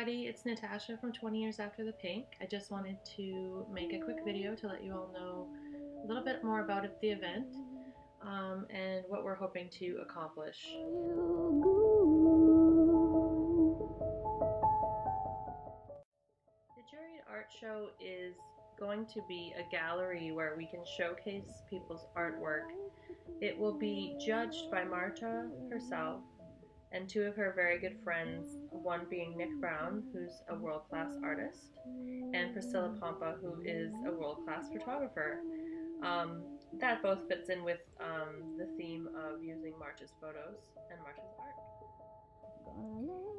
everybody, it's Natasha from 20 Years After the Pink. I just wanted to make a quick video to let you all know a little bit more about the event um, and what we're hoping to accomplish. The Juried Art Show is going to be a gallery where we can showcase people's artwork. It will be judged by Marta herself and two of her very good friends, one being Nick Brown, who's a world class artist, and Priscilla Pompa, who is a world class photographer. Um, that both fits in with um, the theme of using March's photos and March's art.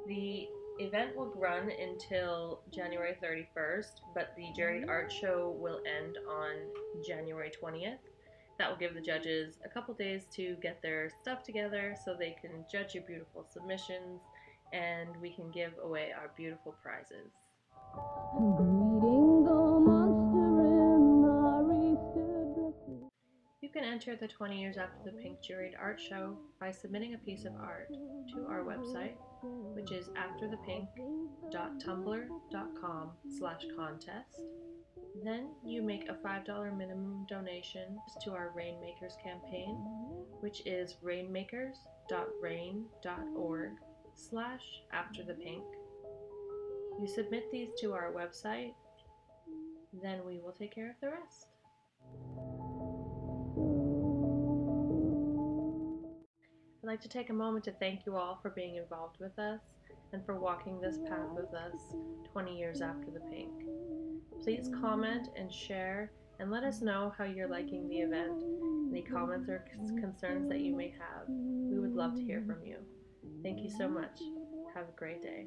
The event will run until January 31st, but the Juried Art Show will end on January 20th. That will give the judges a couple days to get their stuff together so they can judge your beautiful submissions and we can give away our beautiful prizes. You can enter the 20 Years After the Pink Juried Art Show by submitting a piece of art to our website, which is afterthepink.tumblr.com slash contest. Then you make a $5 minimum donation to our Rainmakers campaign, which is rainnmakers.rainn.org slash afterthepink. You submit these to our website, then we will take care of the rest. I'd like to take a moment to thank you all for being involved with us and for walking this path with us 20 years after the pink. Please comment and share and let us know how you're liking the event. Any comments or concerns that you may have. We would love to hear from you. Thank you so much. Have a great day.